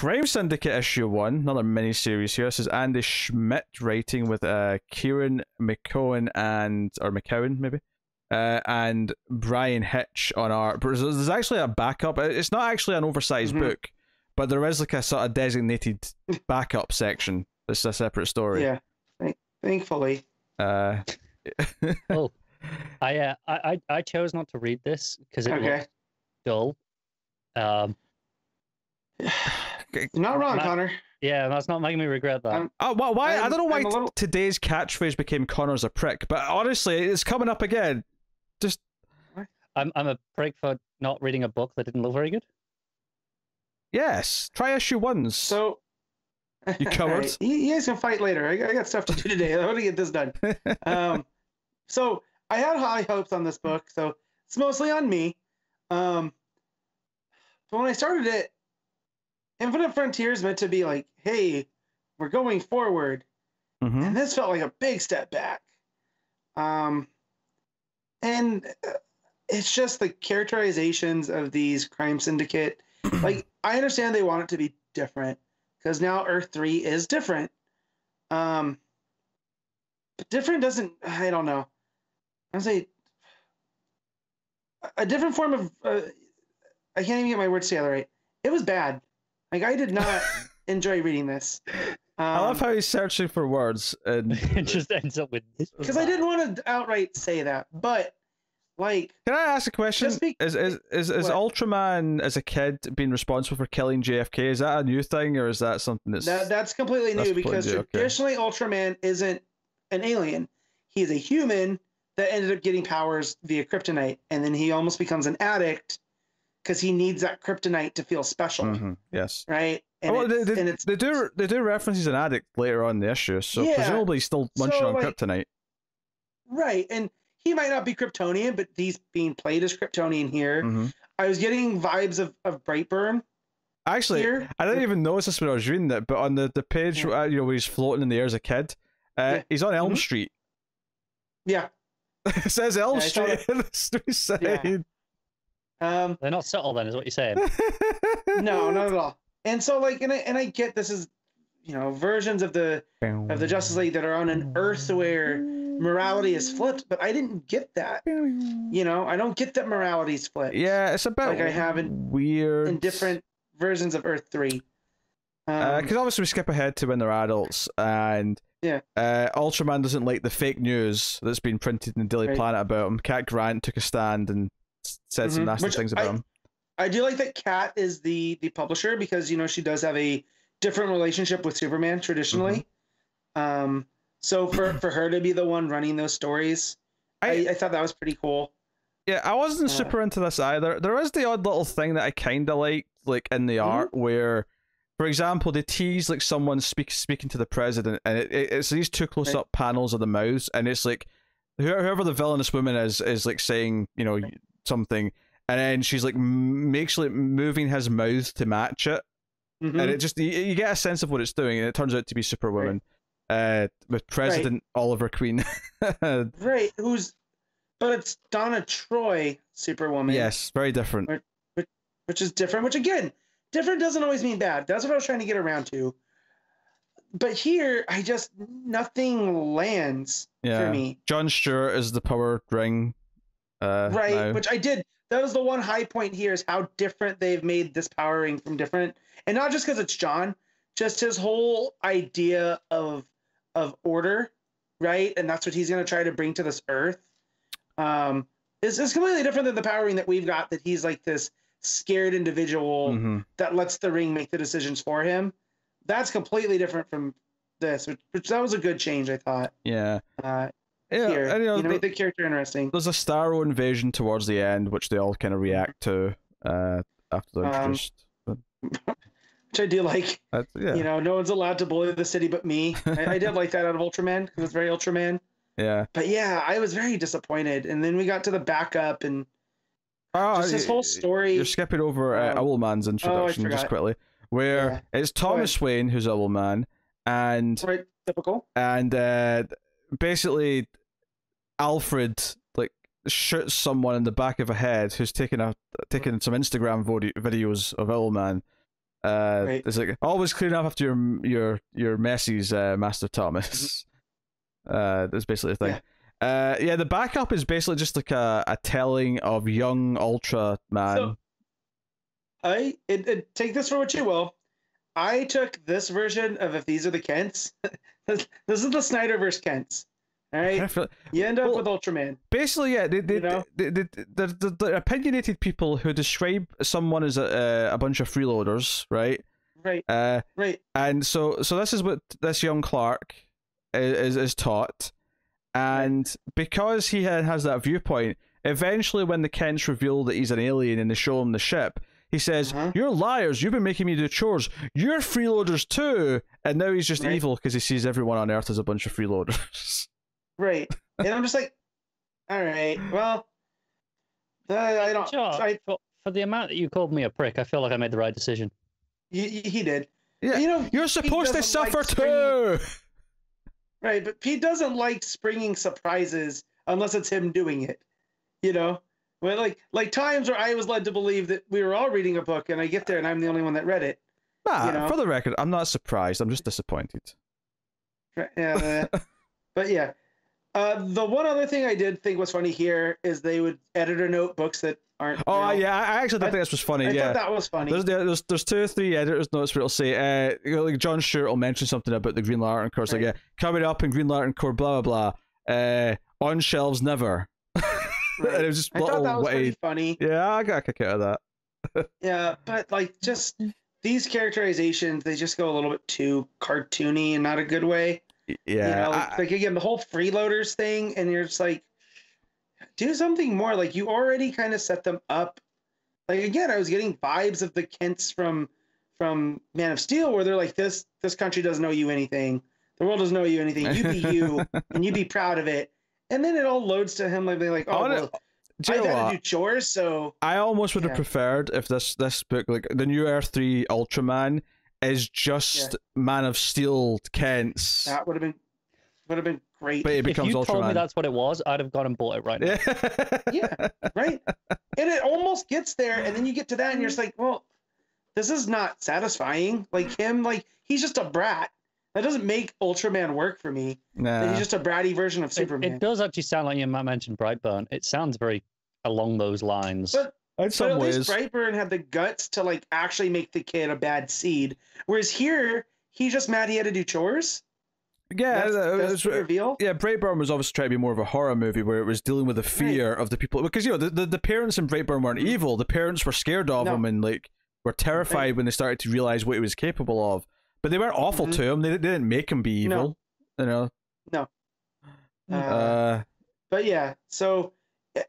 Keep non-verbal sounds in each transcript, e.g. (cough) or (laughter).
Crime Syndicate issue one, another mini series here. This is Andy Schmidt writing with uh, Kieran McCowan and or McCowan maybe, uh, and Bryan Hitch on art. But there's actually a backup. It's not actually an oversized Mhm. book, but there is like a sort of designated (laughs) backup section. It's a separate story. Yeah. Thank- thankfully. Uh, (laughs) Oh, (laughs) I, uh, I I I chose not to read this because it Okay. looked dull. Um, (sighs) (sighs) (sighs) You're not wrong, Matt- Connor. yeah, that's not making me regret that. I'm- oh, why? why? I I'm- don't know why little- today's catchphrase became Connor's a prick, but honestly, it's coming up again. Just I'm I'm a prick for not reading a book that didn't look very good. yes, try issue ones. So. (laughs) You All coward. right, You, you guys can fight later. I, got- I got stuff to do today. (laughs) I want to get this done. (laughs) Um, so I had high hopes on this book, so it's mostly on me. Um, but when I started it, Infinite Frontiers meant to be like, hey, we're going forward. Mhm. and this felt like a big step back. Um, and uh, it's just the characterizations of these crime syndicate. (clears throat) like I understand they want it to be different because now Earth Three is different. Um, but different doesn't. I don't know. I say a different form of. Uh, I can't even get my words together right. It was bad. Like I did not enjoy reading this. Um, (laughs) I love how he's searching for words and (laughs) it just ends up with this. because I didn't want to outright say that, but like Can I ask a question? Be- is is is, is What? Ultraman as a kid being responsible for killing JFK? Is that a new thing or is that something that's that that's completely that's new completely because new, okay. traditionally Ultraman isn't an alien. He's a human that ended up getting powers via kryptonite, and then he almost becomes an addict because he needs that kryptonite to feel special, Mhm, yes? right? And, well, it's, they, and it's they do they do reference he's an addict later on in the issue, so Yeah. presumably he's still munching So, on like- kryptonite. right, and he might not be Kryptonian, but he's being played as Kryptonian here. Mhm. I was getting vibes of of Brightburn Actually, here. I didn't even notice this when I was reading it, but on the the page Yeah. uh, you know where he's floating in the air as a kid, uh, Yeah. he's on Elm Mhm. Street. Yeah. (laughs) it says Elm Yeah, Street the street side. Um, They're not subtle, then, is what you're saying. (laughs) no, not at all. And so like, and I and I get this is, you know, versions of the of the Justice League that are on an Earth where morality is flipped, but I didn't get that. You know, I don't get that morality is flipped. Yeah, it's about Like I haven't weird in different versions of Earth Three. Um, because obviously we skip ahead to when they're adults, and Yeah. uh, Ultraman doesn't like the fake news that's been printed in the Daily Right. Planet about him. Cat Grant took a stand and said some Mhm. nasty Which things about I- him. I do like that Cat is the the publisher because you know she does have a different relationship with Superman traditionally. Mm-hmm. Um, so for (clears throat) for her to be the one running those stories, I, I thought that was pretty cool. Yeah, I wasn't Uh, super into this either. There is the odd little thing that I kind of like, like in the Mhm. art where, for example, they tease like someone speak, speaking to the president, and it, it, it's these two close up panels of the mouths, and it's like whoever whoever the villainous woman is is like saying you know something, and then she's like makes like moving his mouth to match it, Mhm. and it just you, you get a sense of what it's doing, and it turns out to be Superwoman. Uh, with President Oliver Queen. (laughs) Right, who's but it's Donna Troy Superwoman. yes, very different. Which is different, which again, different doesn't always mean bad. That's what I was trying to get around to. But here I just nothing lands Yeah. for me. John Stewart is the power ring. Uh, right, now. which I did that was the one high point here is how different they've made this power ring from different and not just because it's John, just his whole idea of of order, right? And that's what he's gonna try to bring to this earth. Um is, is completely different than the power ring that we've got that he's like this scared individual Mhm. that lets the ring make the decisions for him. That's completely different from this, which, which that was a good change, I thought. Yeah. Uh, Yeah. here, and, you know, you know, th- make the character interesting. there's a Starro invasion towards the end, which they all kind of react to uh, after they're Um, introduced. (laughs) Which I do like. Uh, yeah. You know, no one's allowed to bully the city but me. I, I did like that out of Ultraman because it's very Ultraman. (laughs) yeah. But yeah, I was very disappointed. And then we got to the backup and Oh, just this whole story. You're skipping over uh, Um, Owlman's introduction just quickly, where Yeah. it's Thomas Wayne who's Owlman, and right, typical. and uh, basically Alfred like shoots someone in the back of a head who's taking a taking some Instagram vo- videos of Owlman, Uh, Right. It's like always clean up after your your your messes, uh, Master Thomas. (laughs) Uh, that's basically the thing. Uh, yeah, the backup is basically just like a, a telling of young Ultra Man. So- I it, it, take this for what you will. I took this version of if these are the Kents. (laughs) this, this is the Snyderverse Kents. All right, you end up Well- with Ultraman. Basically, yeah, they, they, You know? they, they, the, the, the opinionated people who describe someone as a, a bunch of freeloaders, right? Right, Uh, right. and so so this is what this young Clark is is, is taught, and because he has that viewpoint, eventually when the Kents reveal that he's an alien and they show him the ship, he says, Uh-huh. "You're liars! You've been making me do chores. You're freeloaders too." And now he's just Right. evil because he sees everyone on Earth as a bunch of freeloaders. (laughs) Right. And I'm just like, all right, well, uh, I don't. Sure. I, For, for the amount that you called me a prick, I feel like I made the right decision. he, he did. Yeah, You know, You're supposed to doesn't like suffer springing- too. Right, but Pete doesn't like springing surprises unless it's him doing it. You know, well, like like times where I was led to believe that we were all reading a book, and I get there and I'm the only one that read it. Nah, You know? for the record, I'm not surprised. I'm just disappointed. Right, Yeah, (laughs) but yeah. Uh, the one other thing I did think was funny here is they would editor note books that aren't. Oh real. yeah, I actually I- think this was funny. I yeah, thought that was funny. There's, there's there's two or three editors notes where it'll say, uh, like John Stewart will mention something about the Green Lantern Corps, like yeah, coming up in Green Lantern Corps, blah blah blah. Uh, on shelves never. (laughs) and it was just I thought that was pretty funny. Yeah, I got a kick out of that. (laughs) Yeah, but like just these characterizations, they just go a little bit too cartoony in not a good way. Yeah, you know, I- like again, the whole freeloaders thing, and you're just like, do something more. Like you already kind of set them up. Like again, I was getting vibes of the Kents from from Man of Steel, where they're like, this this country doesn't owe you anything. The world doesn't owe you anything. You be you, (laughs) and you be proud of it. And then it all loads to him like they're like, oh, I wanna- well, do you I've had to do chores, so I almost would have preferred if this this book, like the New Earth Three Ultraman, is just Man of Steel Kent's, that would have been would have been great. but it If becomes you told me Ultraman. that's what it was, I'd have gone and bought it right now. yeah, (laughs) Yeah. right? And it almost gets there, and then you get to that, and you're just like, well, this is not satisfying. Like him, like he's just a brat. That doesn't make Ultraman work for me. nah. He's just a bratty version of It, Superman. it does actually sound like you might mention Brightburn. It sounds very along those lines. But- in but some at ways. least Brightburn had the guts to like actually make the kid a bad seed. Whereas here, he's just mad he had to do chores. yeah, that's, that's was- the reveal. yeah, Brightburn was obviously trying to be more of a horror movie where it was dealing with the fear of the people because you know the, the, the parents in Brightburn weren't evil. The parents were scared of No. him and like were terrified when they started to realize what he was capable of. But they weren't awful Mhm. to him. They, they didn't make him be evil. You know. Uh, Uh, But yeah, so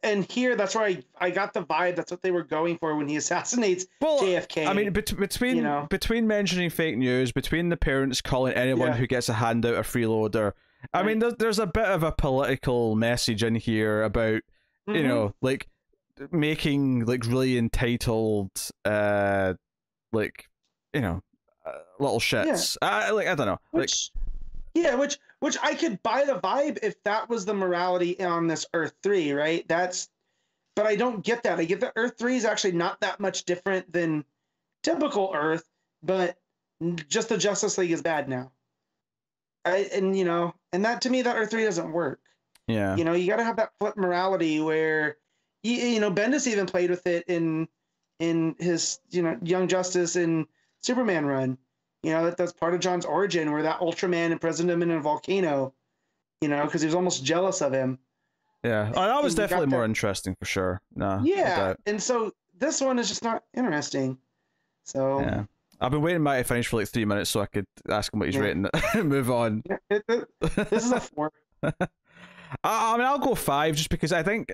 and here that's where I, I got the vibe that's what they were going for when he assassinates well, JFK. I mean, bet- between you know. between mentioning fake news, between the parents calling anyone Yeah. who gets a handout a freeloader, I Right. mean, there's, there's a bit of a political message in here about you Mhm. know like making like really entitled uh like you know uh, little shits I, like i don't know like which yeah, which which I could buy the vibe if that was the morality on this Earth three, right? That's but I don't get that. I get that Earth three is actually not that much different than typical Earth, but just the Justice League is bad now. I and you know, and that to me that Earth three doesn't work. yeah You know, you got to have that flip morality where, you, you know, Bendis even played with it in in his you know Young Justice and Superman run. You know that that's part of John's origin, where that Ultraman imprisoned him in a volcano. You know, because he was almost jealous of him. yeah oh, that was definitely more that- interesting for sure no yeah, and so this one is just not interesting. So yeah i've been waiting Matt to finish for like three minutes so i could ask him what he's Yeah. rating (laughs) and move on yeah, it- it- this is a four. (laughs) I, I mean i'll go five just because i think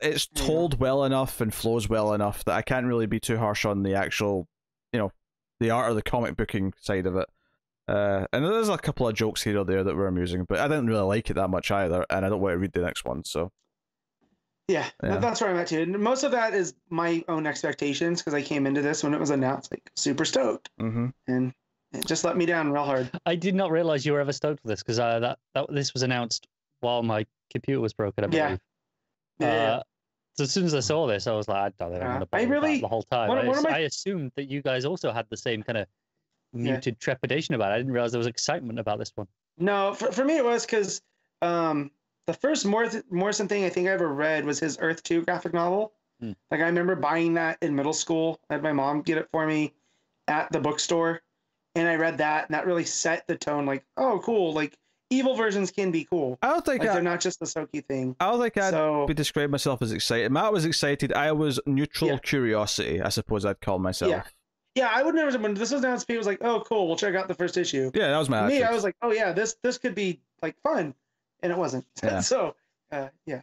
it's told well enough and flows well enough that i can't really be too harsh on the actual you know the art of the comic booking side of it uh, and there's a couple of jokes here or there that were amusing but i didn't really like it that much either and i don't want to read the next one so Yeah, Yeah. that's where I'm at too. And most of that is my own expectations because I came into this when it was announced, like super stoked, mm-hmm. and it just let me down real hard. I did not realize you were ever stoked for this because uh, that, that this was announced while my computer was broken. I Yeah. believe. Yeah. Uh, So as soon as I saw this, I was like, I don't think I'm going to I that really- the whole time. one- I, one my- I assumed that you guys also had the same kind of Yeah. muted trepidation about it. I didn't realize there was excitement about this one. No, for, for me it was because um, the first Morrison thing I think I ever read was his Earth Two graphic novel. Hmm. Like I remember buying that in middle school. I had my mom get it for me at the bookstore, and I read that, and that really set the tone. Like, oh, cool! Like evil versions can be cool. I don't think Like I, they're not just the Soki thing. I don't think I'd So be describe myself as excited. Matt was excited. I was neutral Yeah. curiosity. I suppose I'd call myself. Yeah. yeah, I would never. When this was announced, people was like, oh, cool. We'll check out the first issue. Yeah, that was my. For me. I was like, oh yeah, this this could be like fun, and it wasn't. (laughs) Yeah. so uh, yeah.